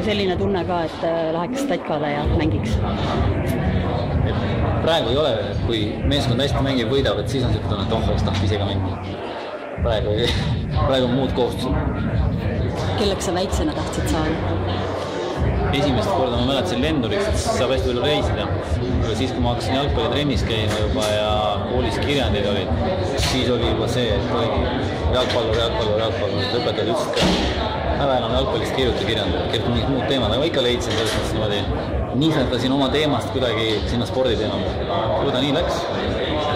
nagu selline tunne ka, et äh, läheks statkale ja mängiks? praegu ei ole, kui meeskond hästi mängib, võidab, et siis on niisugune tunne, et oh, oleks tahtnud ise ka mängida. praegu, praegu on muud kohustused. kelleks sa väiksena tahtsid saada? esimest korda ma mäletasin lenduriks, et saab hästi palju reisida. aga siis, kui ma hakkasin jalgpallitrennis käima juba ja koolis kirjandid olid, siis oli juba see, et oligi jalgpallur, jalgpallur, jalgpallur, et õpetajad ütlesid ka, ära enam jalgpallist kirjuta kirjandit, kirjuta mingid muud teemad, aga ma ikka leidsin selles mõttes niimoodi, niisetasin oma teemast kuidagi sinna sporditeema peale. kui ta nii läks,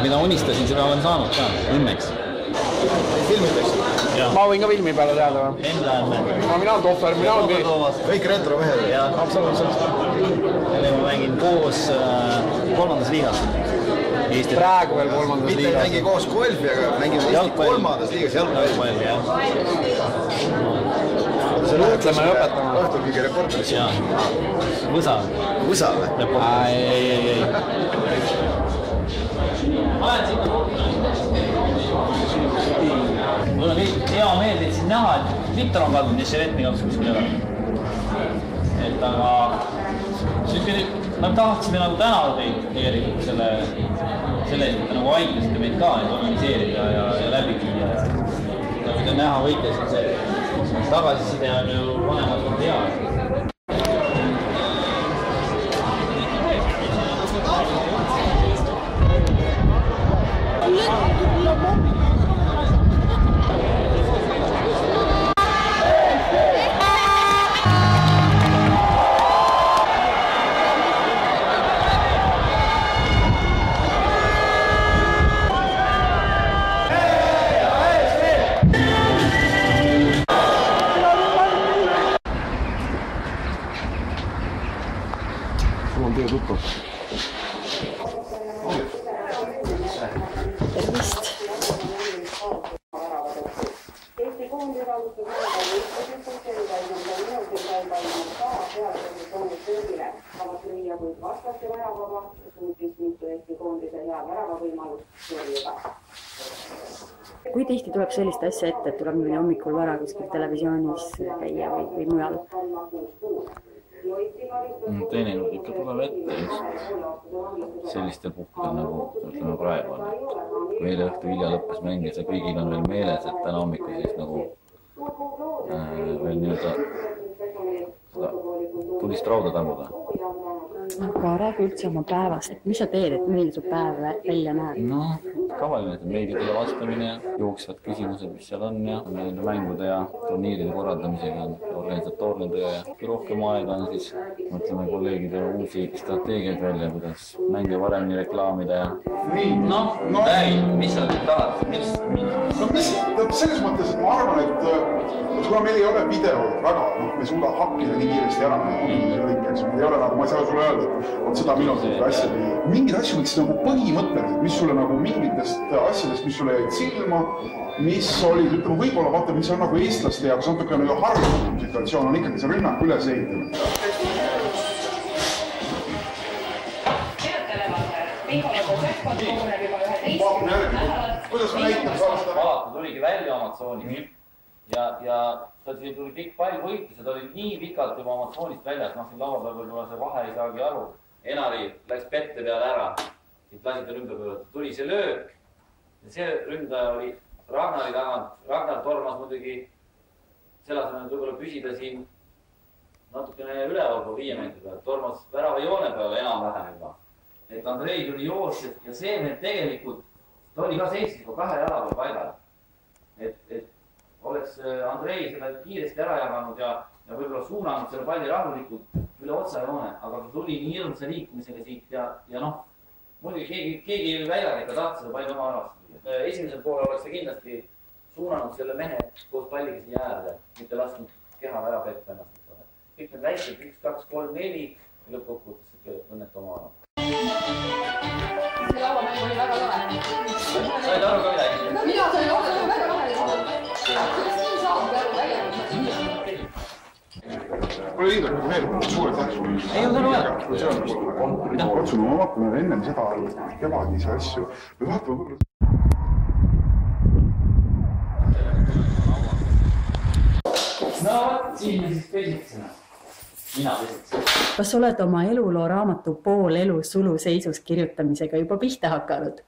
mida unistasin, seda olen saanud ka, õnneks. filmitakse? ma võin ka filmi peale teada või? Enda on no mina olen Tohver, mina olen Toomas. kõik retromehed. absoluutselt. kellega ma mängin koos äh, kolmandas liigas. Eesti praegu veel kolmandas mitte ei liigas. mängi koos Guelfi, aga mängime Eesti kolmandas liigas jalgpalli. jalgpalli, jah. Suhtlema ja õpetama. õhtul reporterisse. jaa. Võsa. Võsa või? ei, ei, ei, ei. mul on hea meel teid siin näha, et Viktor on kadunud ja Šeretni kaks kuskil ära. et aga sihuke, me tahtsime nagu tänada teid tegelikult selle, selle eest, et te nagu aitasite meid ka neid organiseerida ja, ja läbi viia ja nagu te näha võite, siis see tagasiside on ju vanematel hea. Avas lüüa, kuid vastaste väravava suutis mitu Eesti koondise head väravavõimalust tõrjuda. kui tihti tuleb sellist asja ette, et tuleb niimoodi hommikul vara kuskil televisioonis käia või, või mujal? Teinekord ikka tuleb ette just sellistel puhkudel nagu ütleme praegu on, et kui eile õhtul hilja lõppes mäng ja see kõigil on veel meeles, et täna hommikul siis nagu äh, veel nii-öelda seda tulist rauda taguda. aga räägi üldse oma päevast, et mis sa teed, et milline su päev vä- välja näeb? noh, tavaline meediatele vastamine, jooksvad küsimused, mis seal on ja mängude ja turniiride korraldamisega on organisatoorne töö rohkem aega on, siis mõtleme kolleegidele uusi strateegiaid välja, kuidas mänge paremini reklaamida ja noh, räägi, mis sa nüüd tahad, mis, no mis, no selles mõttes, et ma arvan, et kuna meil ei ole videot väga, noh, me ei suuda hakkida nii kiiresti ära kõik, eks ju, ei ole nagu, ma ei saa sulle öelda, et vot seda minutit asja või mingeid asju võiks nagu põhimõtteliselt, mis sulle nagu mingitest asjadest, mis sulle jäid silma, mis olid, ütleme, võib-olla vaata, mis on nagu eestlaste jaoks natuke nagu harjunud situatsioon, on ikkagi see rünnaku ülesehitamine. vaatan järgi, kuidas me näitame, seda alati tuligi välja oma tsoonist ja, ja tal siin tuli pikk pall võitlused olid nii pikalt juba oma tsoonist väljas, noh siin laua peal võib-olla see vahe ei saagi aru. Enari läks pette peale ära, siit lasi tal ümber pöörata, tuli see löök ja see ründaja oli Ragnari tagant, Ragnar tormas muidugi selle asemel, et võib-olla püsida siin natukene ülevalpool viie meetri peal, tormas värava joone peale enam-vähem juba. et Andrei tuli joostes ja see mehed tegelikult, ta oli ka seisis juba kahe jala peal paigal. et, et oleks äh, Andrei seda kiiresti ära jaganud ja, ja võib-olla suunanud selle palli rahulikult üle otsajoone, aga ta tuli nii hirmsa liikumisega siit ja, ja noh, muidugi keegi, keegi väljal ikka tahtis seda palli oma arvesse lüüa. Esimesel poolel oleks ta kindlasti suunanud selle mehe koos palliga siia äärde, mitte lasknud keha ära petta ennast, eks ole. kõik need väiksed, üks, kaks, kolm, neli ja lõppkokkuvõttes sihuke õnnetu oma arv. see lauamäng oli väga tore. said aru ka midagi? mina sain aru, väga lahe. kuidas nii saabki aru tegelikult? kuule, Liidur, veel kord suur aitäh sulle. ei, ma saan aru. otsume, ma vaatan ennem seda kevadisi asju, me vaatame võib-olla. No me siis pesitseme. mina esitasin. kas oled oma eluloo raamatu Pool elu suluseisus kirjutamisega juba pihta hakanud?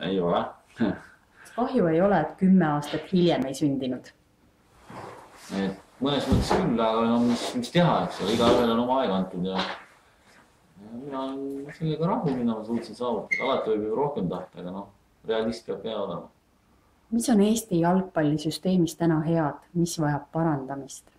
ei ole. kahju ei ole, et kümme aastat hiljem ei sündinud. et mõnes mõttes küll, aga no mis, mis teha, eks ole, igaühel on oma aeg antud ja. mina olen sellega rahul, mida ma suutsin saavutada, alati võib ju rohkem tahta, aga noh, realist peab hea olema. Mis on Eesti jalgpallisüsteemis täna head, mis vajab parandamist?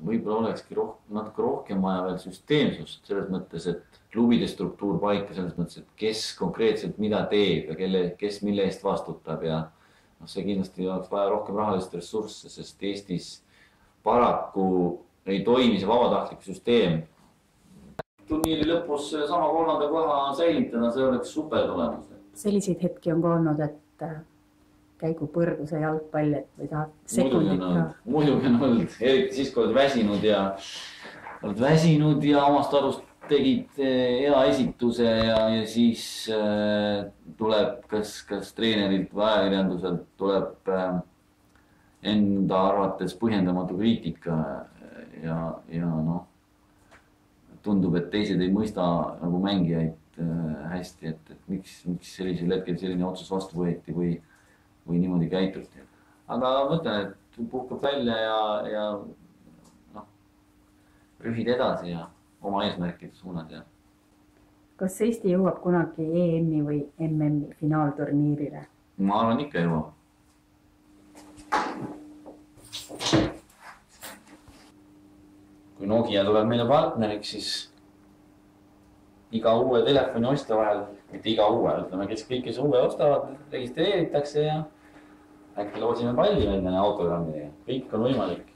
võib-olla olekski roh-, natuke rohkem vaja veel süsteemsust selles mõttes, et klubide struktuur paika selles mõttes, et kes konkreetselt mida teeb ja kelle, kes mille eest vastutab ja noh, see kindlasti oleks vaja rohkem rahalist ressursse, sest Eestis paraku ei toimi see vabatahtlik süsteem. turniiri lõpus sama kolmanda koha säilitada, see oleks super tulemus. Selliseid hetki on ka olnud, et äh, käigu põrguse jalgpall, et või tahad sekundit ka. muidugi on olnud, eriti siis, kui oled väsinud ja oled väsinud ja omast arust tegid hea esituse ja, ja siis äh, tuleb kas, kas treenerilt või ajakirjanduselt tuleb äh, enda arvates põhjendamatu kriitika ja, ja noh, tundub, et teised ei mõista nagu mängijaid. äh, hästi, et, et miks, miks sellisel hetkel selline otsus vastu võeti või, või niimoodi käituti. aga ma ütlen, et puhkab välja ja, ja noh, rühid edasi ja oma eesmärkide suunas ja kas Eesti jõuab kunagi EM-i või MM-i finaalturniirile? ma arvan ikka jõuab. kui Nokia tuleb meile partneriks, siis iga uue telefoni ostja vahel, mitte iga uue, ütleme, kes kõik, kes uue ostavad, registreeritakse ja äkki loosime palli välja autogrammidega, kõik on võimalik